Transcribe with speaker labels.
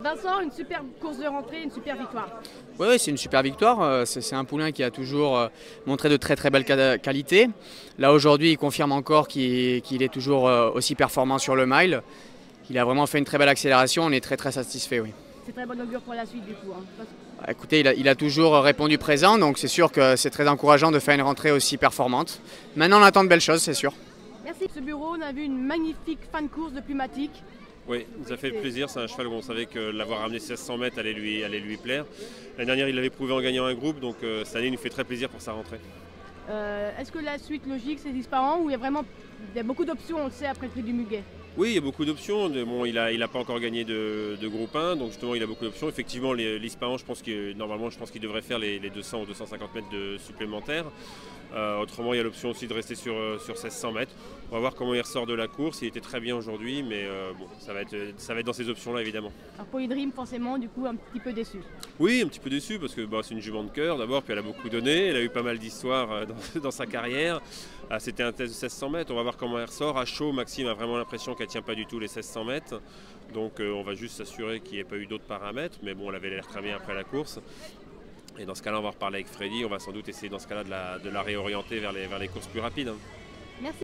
Speaker 1: Vincent, une super course de rentrée, une super victoire.
Speaker 2: Oui, oui c'est une super victoire. Euh, c'est un poulain qui a toujours euh, montré de très très belles qualités. Là aujourd'hui, il confirme encore qu'il est toujours euh, aussi performant sur le mile. Il a vraiment fait une très belle accélération. On est très très satisfait, oui.
Speaker 1: C'est très bon augure pour la suite du coup. Hein.
Speaker 2: Écoutez, il a, toujours répondu présent, donc c'est sûr que c'est très encourageant de faire une rentrée aussi performante. Maintenant, on attend de belles choses, c'est sûr.
Speaker 1: Merci. Ce bureau, on a vu une magnifique fin de course de Plumatique.
Speaker 3: Oui, ça fait plaisir. C'est un cheval où on savait que l'avoir ramené 1600 mètres allait lui, allait lui plaire. L'année dernière, il l'avait prouvé en gagnant un groupe, donc euh, cette année, il nous fait très plaisir pour sa rentrée.
Speaker 1: Euh, est-ce que la suite logique, c'est disparant ou il y a vraiment beaucoup d'options, on le sait, après le prix du Muguet?
Speaker 3: Oui, il y a beaucoup d'options. Bon, il n'a il a pas encore gagné de, groupe 1, donc justement il a beaucoup d'options. Effectivement, l'Ispahan, je pense que normalement, je pense qu'il devrait faire les, 200 ou 250 mètres de supplémentaires. Euh, autrement, il y a l'option aussi de rester sur, euh, sur 1600 mètres. On va voir comment il ressort de la course. Il était très bien aujourd'hui, mais euh, bon, ça va, être, ça va être dans ces options-là, évidemment.
Speaker 1: Alors pour Idrim, forcément, du coup, un petit peu déçu.
Speaker 3: Oui, un petit peu déçu, parce que bah, c'est une jument de cœur d'abord, puis elle a beaucoup donné. Elle a eu pas mal d'histoires dans, dans, sa carrière. Ah, c'était un test de 1600 mètres. On va voir comment elle ressort. À chaud, Maxime a vraiment l'impression qu'elle ne tient pas du tout les 1600 mètres. Donc on va juste s'assurer qu'il n'y ait pas eu d'autres paramètres. Mais bon, elle avait l'air très bien après la course. Et dans ce cas-là, on va reparler avec Freddy. On va sans doute essayer dans ce cas-là de la, réorienter vers les, vers les courses plus rapides. Hein.
Speaker 1: Merci.